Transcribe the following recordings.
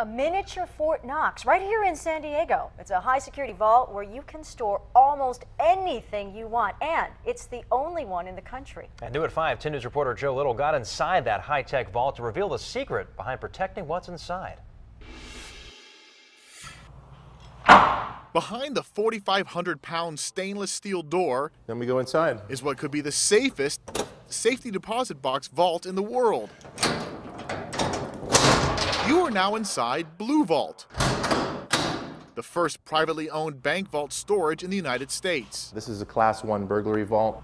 A miniature Fort Knox right here in San Diego. It's a high security vault where you can store almost anything you want, and it's the only one in the country. And new at 5, 10 News reporter Joe Little got inside that high tech vault to reveal the secret behind protecting what's inside. Behind the 4,500 pound stainless steel door Then we go inside. is what could be the safest safety deposit box vault in the world. You are now inside Blue Vault, the first privately owned bank vault storage in the United States. This is a class one burglary vault.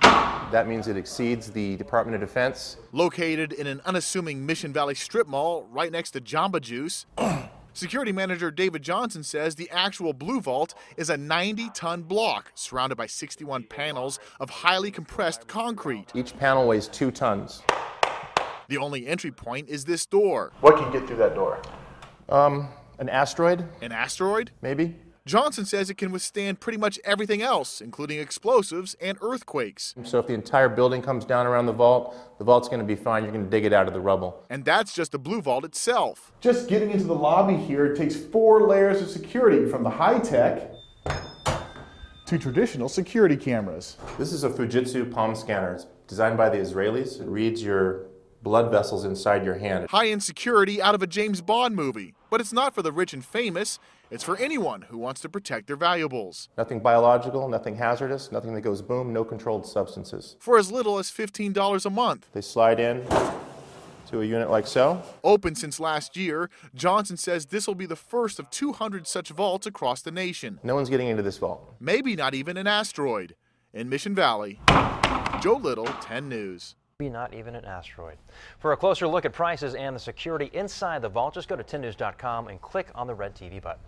That means it exceeds the Department of Defense. Located in an unassuming Mission Valley strip mall right next to Jamba Juice, Security manager David Johnson says the actual Blue Vault is a 90 ton block surrounded by 61 panels of highly compressed concrete. Each panel weighs two tons. The only entry point is this door. What can get through that door? Um, an asteroid, An asteroid? maybe? Johnson says it can withstand pretty much everything else, including explosives and earthquakes. So if the entire building comes down around the vault, the vault's going to be fine. You're going to dig it out of the rubble. And that's just the Blue Vault itself. Just getting into the lobby here takes four layers of security from the high tech to traditional security cameras. This is a Fujitsu palm scanner. It's designed by the Israelis. It reads your blood vessels inside your hand. High end security out of a James Bond movie. But it's not for the rich and famous, it's for anyone who wants to protect their valuables. Nothing biological, nothing hazardous, nothing that goes boom, no controlled substances. For as little as $15 a month. They slide in to a unit like so. Open since last year, Johnson says this will be the first of 200 such vaults across the nation. No one's getting into this vault. Maybe not even an asteroid. In Mission Valley, Joe Little, 10 News. Maybe not even an asteroid. For a closer look at prices and the security inside the vault, just go to 10news.com and click on the red TV button.